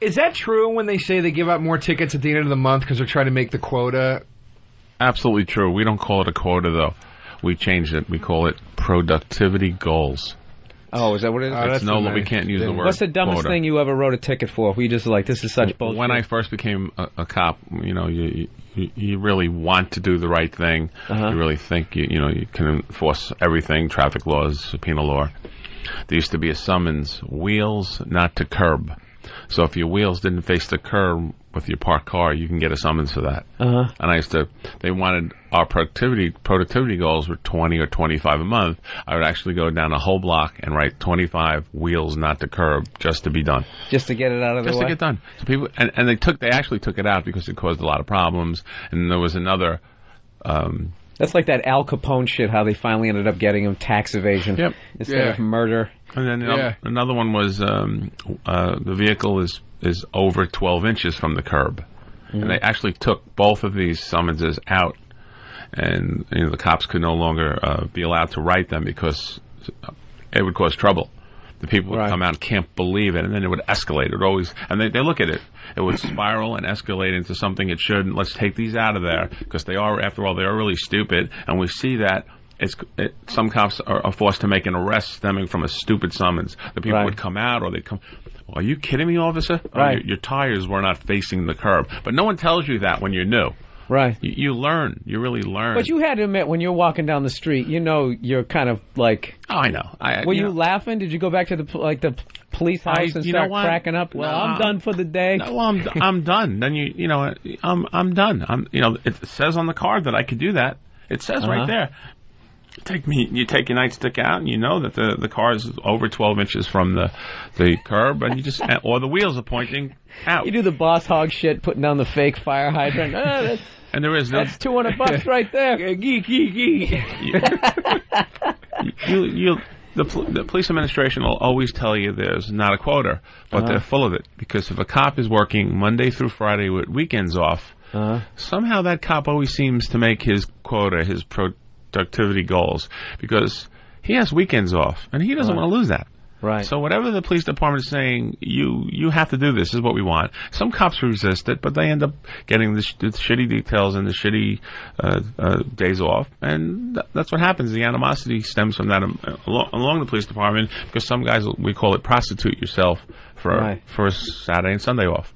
Is that true when they say they give out more tickets at the end of the month because they're trying to make the quota? Absolutely true. We don't call it a quota though. We changed it. We call it productivity goals. Oh, is that what it is? Oh, it's no, the we can't use the word. What's the dumbest quota. thing you ever wrote a ticket for? We just like this is such bullshit. When I first became a, a cop, you know, you, you you really want to do the right thing. Uh-huh. You really think you you know you can enforce everything, traffic laws, penal law. There used to be a summons: wheels not to curb. So if your wheels didn't face the curb with your parked car, you can get a summons for that. uh-huh. And I used to, they wanted our productivity productivity goals were 20 or 25 a month. I would actually go down a whole block and write 25 wheels not to curb just to be done just to get it out of the way. just to get done. So people and, and they took they actually took it out because it caused a lot of problems. And there was another. Um, That's like that Al Capone shit. How they finally ended up getting him tax evasion Yep. instead Yeah. of murder. and then another, Yeah. another one was um, uh, the vehicle is is over 12 inches from the curb, and they actually took both of these summonses out, and you know, the cops could no longer uh, be allowed to write them because it would cause trouble. The people would Right. come out and can't believe it, and then it would escalate. It would always, and they, they look at it. It would spiral and escalate into something it shouldn't. Let's take these out of there because they are, after all, they are really stupid, and we see that. It's it, some cops are, are forced to make an arrest stemming from a stupid summons. The people Right. would come out, or they come. Are you kidding me, officer? Oh, your, your tires were not facing the curb, but no one tells you that when you're new. Right. You, you learn. You really learn. But you had to admit, when you're walking down the street, you know you're kind of like. oh, I know. I, Were you, know, laughing? Did you go back to the like the police house I- and you start cracking up? Well, No. I'm done for the day. No, well, I'm I'm done. Then you you know I'm I'm done. I'm you know it says on the card that I could do that. It says Uh-huh. right there. Take me. You take your nightstick out, and you know that the the car is over 12 inches from the the curb, and you just or the wheels are pointing out. You do the Boss Hogg shit, putting down the fake fire hydrant. That's, and there is no that's 200 bucks right there. Geek, geek, geek. you you the, the police administration will always tell you there's not a quota, but Uh-huh. they're full of it because if a cop is working Monday through Friday with weekends off, Uh-huh. somehow that cop always seems to make his quota, his productivity goals, because he has weekends off and he doesn't Right. want to lose that. Right. So whatever the police department is saying, you you have to do this. this is what we want. Some cops resist it, but they end up getting the, sh- the shitty details and the shitty uh, uh, days off, and th- that's what happens. The animosity stems from that um, along, along the police department because some guys we call it prostitute yourself for Right. for Saturday and Sunday off.